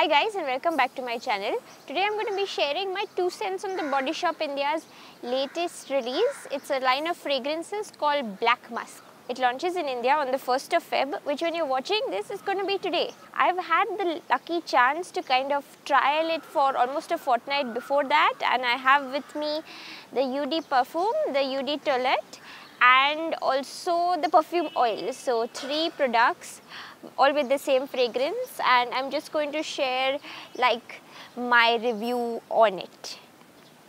Hi guys and welcome back to my channel. Today I'm going to be sharing my two cents on the Body Shop India's latest release. It's a line of fragrances called Black Musk. It launches in India on the 1st of Feb, which when you're watching this is going to be today. I've had the lucky chance to kind of trial it for almost a fortnight before that and I have with me the eau de perfume, the eau de toilette and also the perfume oil. So three products all with the same fragrance and I'm just going to share like my review on it.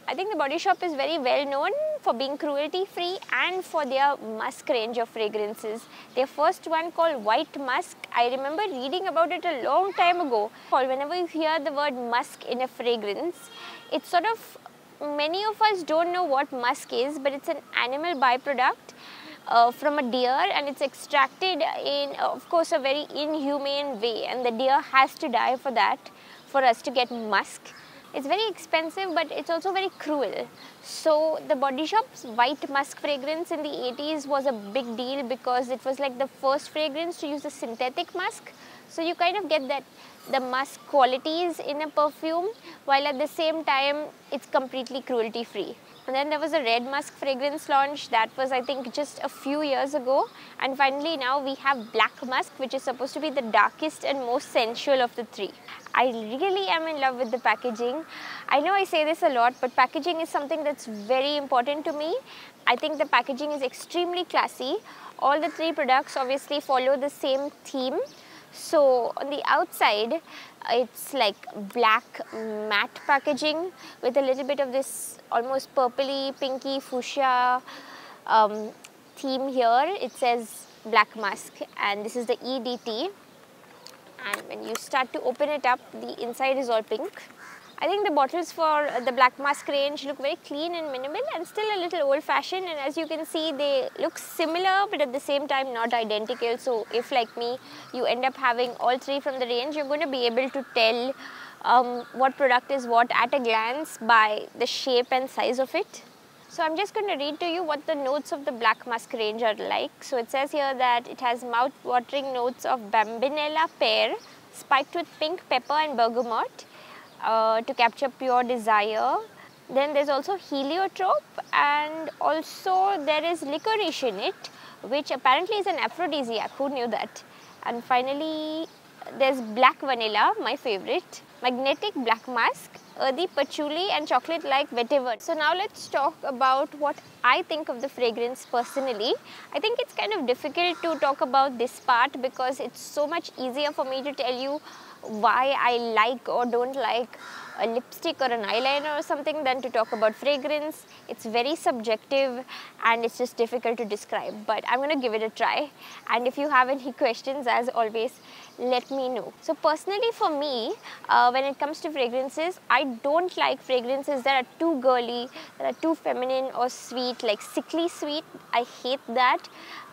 I think the Body Shop is very well known for being cruelty free and for their musk range of fragrances. Their first one called White Musk, I remember reading about it a long time ago. Whenever you hear the word musk in a fragrance, it's sort of many of us don't know what musk is, but it's an animal byproduct uh, from a deer and it's extracted in, of course, a very inhumane way and the deer has to die for that, for us to get musk. It's very expensive but it's also very cruel. So the Body Shop's white musk fragrance in the 80s was a big deal because it was like the first fragrance to use a synthetic musk. So you kind of get that the musk qualities in a perfume while at the same time it's completely cruelty free. And then there was a red musk fragrance launch that was I think just a few years ago and finally now we have black musk which is supposed to be the darkest and most sensual of the three. I really am in love with the packaging. I know I say this a lot but packaging is something that's very important to me. I think the packaging is extremely classy. All the three products obviously follow the same theme so on the outside, it's like black matte packaging with a little bit of this almost purpley, pinky, fuchsia um, theme here. It says black musk and this is the EDT. And when you start to open it up, the inside is all pink. I think the bottles for the Black Musk range look very clean and minimal and still a little old fashioned and as you can see they look similar but at the same time not identical so if like me you end up having all three from the range you're going to be able to tell um, what product is what at a glance by the shape and size of it. So I'm just going to read to you what the notes of the Black Musk range are like. So it says here that it has mouth-watering notes of bambinella pear spiked with pink pepper and bergamot uh, to capture pure desire. Then there's also heliotrope and also there is licorice in it which apparently is an aphrodisiac, who knew that? And finally there's black vanilla, my favorite, magnetic black musk, earthy patchouli and chocolate like vetiver. So now let's talk about what I think of the fragrance personally. I think it's kind of difficult to talk about this part because it's so much easier for me to tell you why I like or don't like a lipstick or an eyeliner or something than to talk about fragrance. It's very subjective and it's just difficult to describe but I'm going to give it a try and if you have any questions as always let me know. So personally for me uh, when it comes to fragrances I don't like fragrances that are too girly, that are too feminine or sweet like sickly sweet. I hate that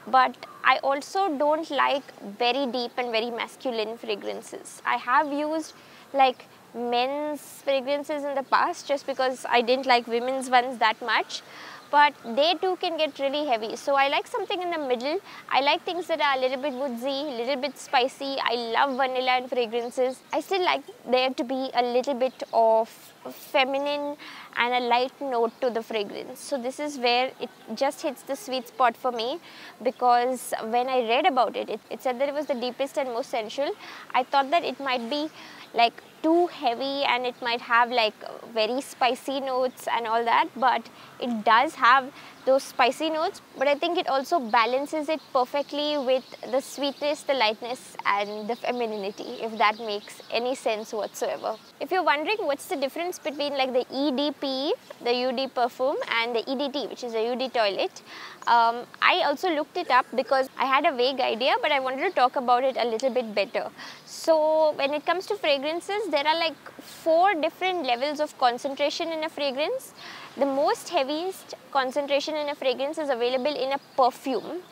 but I also don't like very deep and very masculine fragrances. I have used like men's fragrances in the past just because I didn't like women's ones that much but they too can get really heavy. So I like something in the middle. I like things that are a little bit woodsy, a little bit spicy. I love vanilla and fragrances. I still like there to be a little bit of feminine and a light note to the fragrance. So this is where it just hits the sweet spot for me because when I read about it, it, it said that it was the deepest and most sensual. I thought that it might be like too heavy and it might have like very spicy notes and all that but it does have those spicy notes but I think it also balances it perfectly with the sweetness, the lightness and the femininity if that makes any sense whatsoever. If you're wondering what's the difference between like the EDP, the eau de perfume and the EDT which is a eau de toilette, um, I also looked it up because I had a vague idea but I wanted to talk about it a little bit better. So when it comes to fragrances there are like four different levels of concentration in a fragrance. The most heaviest concentration in a fragrance is available in a perfume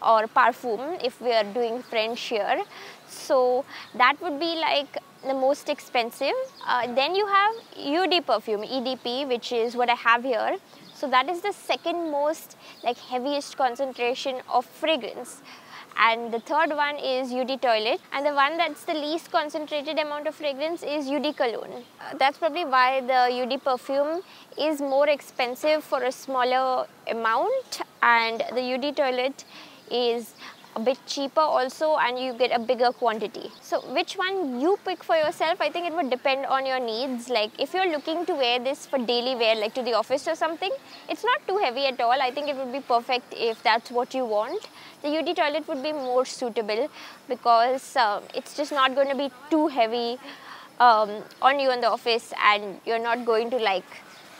or parfum if we are doing French here. So that would be like the most expensive. Uh, then you have eau de perfume, EDP, which is what I have here. So that is the second most like heaviest concentration of fragrance. And the third one is eau de toilette. And the one that's the least concentrated amount of fragrance is eau de Cologne. Uh, that's probably why the eau de perfume is more expensive for a smaller amount. And the eau de toilette is a bit cheaper also and you get a bigger quantity. So which one you pick for yourself, I think it would depend on your needs. Like if you're looking to wear this for daily wear, like to the office or something, it's not too heavy at all. I think it would be perfect if that's what you want. The eau de toilette would be more suitable because uh, it's just not going to be too heavy um, on you in the office and you're not going to like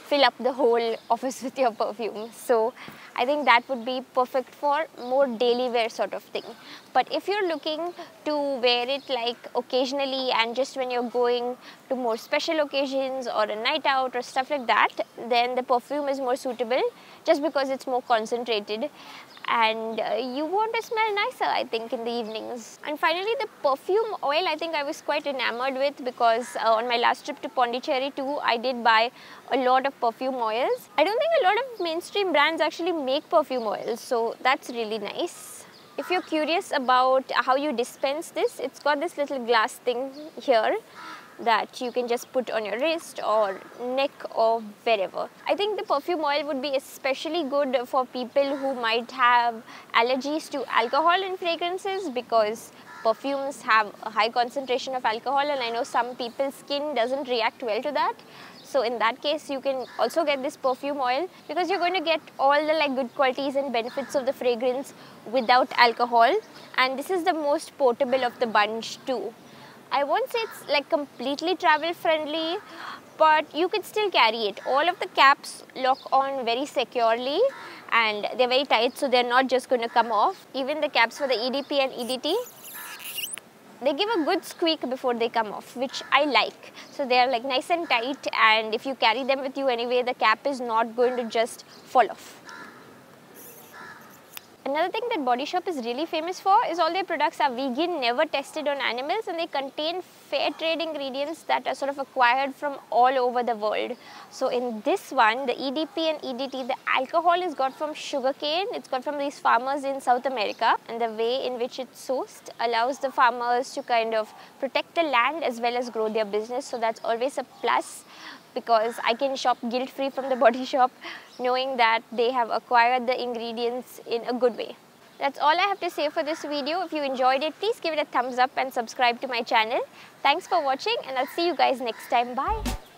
fill up the whole office with your perfume. So I think that would be perfect for more daily wear sort of thing. But if you're looking to wear it like occasionally and just when you're going to more special occasions or a night out or stuff like that, then the perfume is more suitable just because it's more concentrated and uh, you want to smell nicer I think in the evenings. And finally the perfume oil I think I was quite enamored with because uh, on my last trip to Pondicherry too I did buy a lot of perfume oils. I don't think a lot of mainstream brands actually make perfume oils so that's really nice. If you're curious about how you dispense this, it's got this little glass thing here that you can just put on your wrist or neck or wherever. I think the perfume oil would be especially good for people who might have allergies to alcohol in fragrances because perfumes have a high concentration of alcohol and I know some people's skin doesn't react well to that. So in that case, you can also get this perfume oil because you're going to get all the like good qualities and benefits of the fragrance without alcohol. And this is the most portable of the bunch too. I won't say it's like completely travel friendly, but you can still carry it. All of the caps lock on very securely and they're very tight so they're not just going to come off. Even the caps for the EDP and EDT, they give a good squeak before they come off, which I like. So they're like nice and tight and if you carry them with you anyway, the cap is not going to just fall off. Another thing that Body Shop is really famous for is all their products are vegan, never tested on animals and they contain fair trade ingredients that are sort of acquired from all over the world. So in this one, the EDP and EDT, the alcohol is got from sugarcane. It's got from these farmers in South America and the way in which it's sourced allows the farmers to kind of protect the land as well as grow their business. So that's always a plus because I can shop guilt free from the body shop knowing that they have acquired the ingredients in a good way. That's all I have to say for this video. If you enjoyed it, please give it a thumbs up and subscribe to my channel. Thanks for watching and I'll see you guys next time. Bye.